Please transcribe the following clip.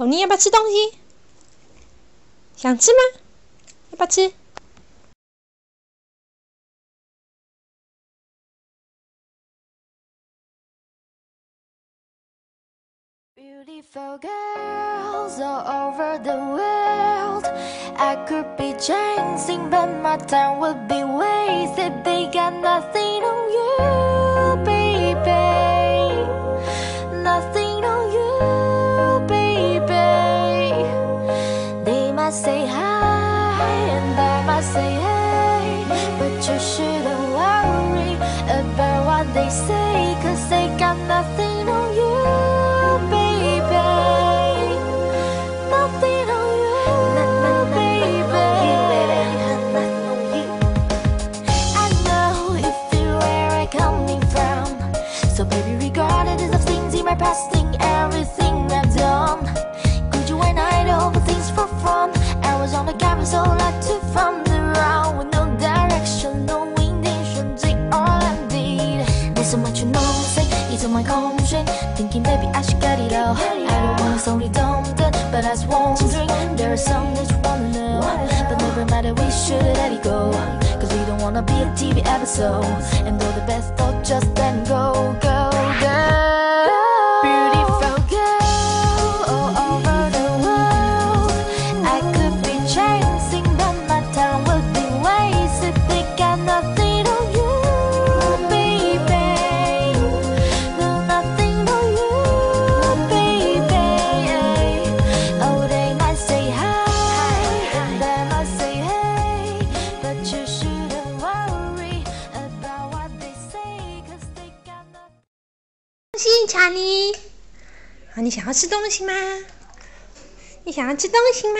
狗妮要不要吃东西？想吃吗？要不要吃？Beautiful girls all over the world. I could be chasing, but my time would be wasted. They got nothing might say hi, and I might say hey. But you shouldn't worry about what they say, cause they got nothing on you, baby. Nothing on you, baby. I know you feel where I'm coming from. So baby, regardless of things in my past, Thinking, baby, I should get it out. I don't wanna sound redundant, but I was wondering, there is something you wanna know. But never matter, we should let it go. Cause we don't wanna be a TV episode. And though the best thought, just let go, go. 东西，查理。你想要吃东西吗？你想要吃东西吗？